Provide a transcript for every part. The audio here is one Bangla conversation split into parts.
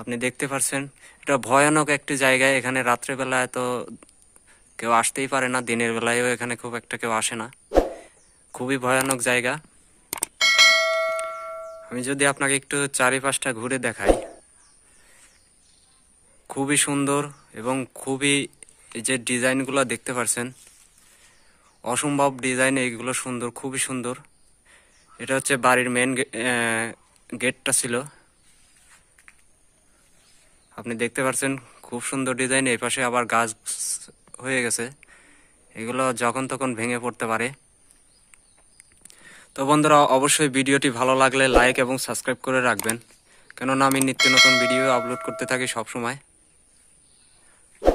আপনি দেখতে পাচ্ছেন এটা ভয়ানক একটি জায়গায়। এখানে রাত্রেবেলা এত কেউ আসতেই পারে না, দিনের বেলায়ও এখানে খুব একটা কেউ আসে না। খুবই ভয়ানক জায়গা। আমি যদি আপনাকে একটু চারিপাশটা ঘুরে দেখাই। খুবই সুন্দর এবং খুবই এই যে ডিজাইনগুলো দেখতে পাচ্ছেন অসম্ভব ডিজাইন এইগুলো সুন্দর, খুবই সুন্দর। এটা হচ্ছে বাড়ির মেন গেটটা ছিল। আপনি দেখতে পাচ্ছেন খুব সুন্দর ডিজাইন এই পাশে আবার গাছ হয়ে গেছে। এগুলো যখন তখন ভেঙে পড়তে পারে। তো বন্ধুরা, অবশ্যই ভিডিওটি ভালো লাগলে লাইক এবং সাবস্ক্রাইব করে রাখবেন। কেননা আমি নিত্য নতুন ভিডিও আপলোড করতে থাকি সব সময়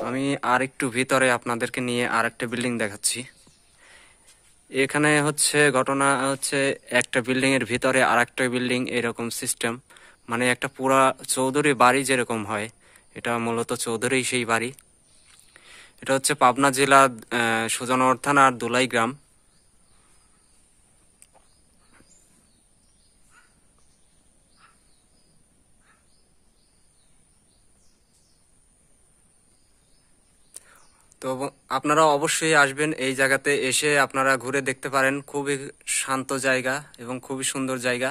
আমি আর একটু ভিতরে আপনাদেরকে নিয়ে আর একটা বিল্ডিং দেখাচ্ছি। এখানে হচ্ছে ঘটনা হচ্ছে একটা বিল্ডিং এর ভিতরে আর একটা বিল্ডিং এরকম সিস্টেম মানে একটা পুরা চৌধুরী বাড়ি যেরকম হয়। এটা মূলত চৌধুরী সেই বাড়ি। এটা হচ্ছে পাবনা জেলা সুজনগর থানার দুলাই গ্রাম। তো আপনারা অবশ্যই আসবেন এই জায়গাতে এসে আপনারা ঘুরে দেখতে পারেন। খুবই শান্ত জায়গা এবং খুবই সুন্দর জায়গা।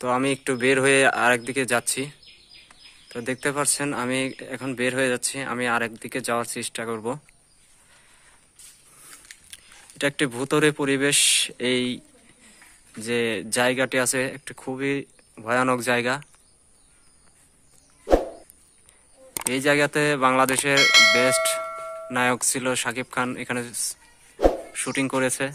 তো আমি একটু বের হয়ে আরেকদিকে যাচ্ছি। তো দেখতে পাচ্ছেন, আমি এখন বের হয়ে যাচ্ছি, আমি আরেকদিকে যাওয়ার চেষ্টা করব। এটা একটি ভূতরে পরিবেশ, এই যে জায়গাটি আছে, একটি খুবই ভয়ানক জায়গা। এই জায়গাতে বাংলাদেশের বেস্ট নায়ক ছিল শাকিব খান, এখানে শুটিং করেছে।